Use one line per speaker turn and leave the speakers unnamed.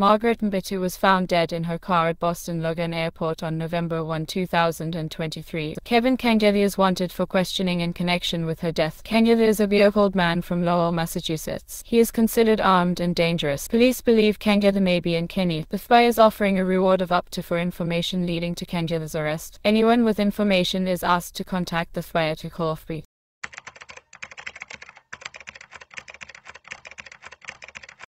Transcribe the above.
Margaret Mbitu was found dead in her car at Boston Logan Airport on November 1, 2023. Kevin Kangethe is wanted for questioning in connection with her death. Kangethe is a vehicle man from Lowell, Massachusetts. He is considered armed and dangerous. Police believe Kangethe may be in Kenya. The spy is offering a reward of up to for information leading to Kangethe's arrest. Anyone with information is asked to contact the FBI to call